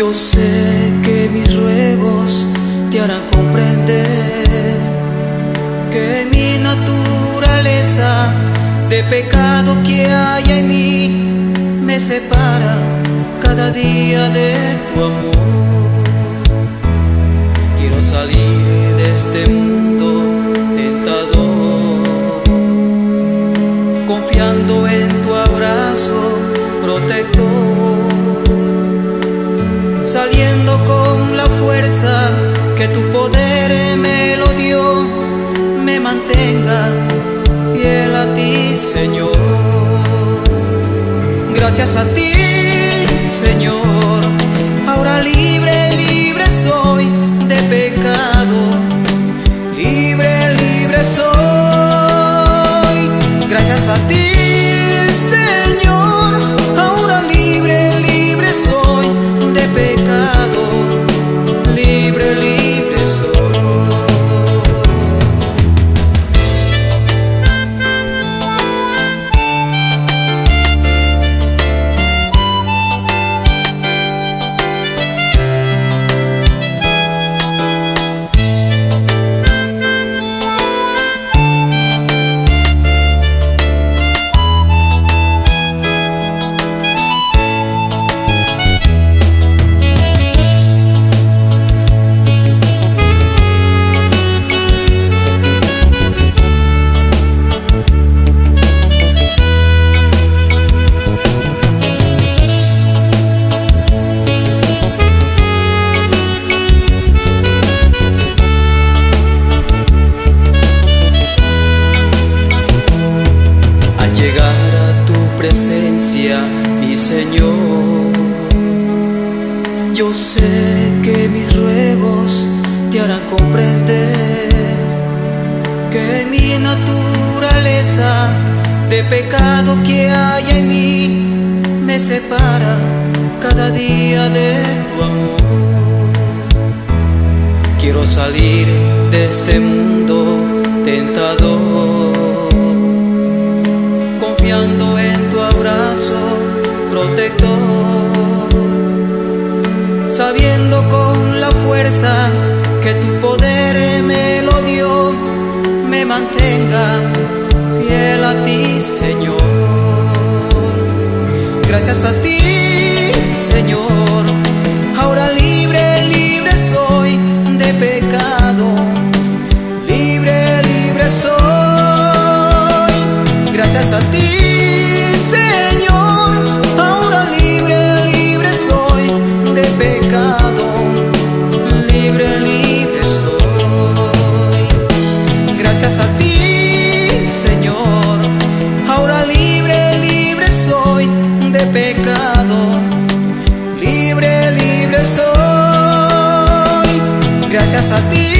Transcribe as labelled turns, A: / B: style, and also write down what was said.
A: Yo sé que mis ruegos te harán comprender que mi naturaleza de pecado que hay en mí me separa cada día de tu amor. Señor. Gracias a ti, Señor. Presencia, mi Señor, yo sé que mis ruegos te harán comprender que mi naturaleza de pecado que hay en mí me separa cada día de tu amor. Quiero salir de este mundo sabiendo con la fuerza que tu poder me lo dio, me mantenga fiel a ti, Señor. Gracias a ti, Señor, Gracias a ti, Señor. Ahora libre, libre soy de pecado. Libre, libre soy. Gracias a ti,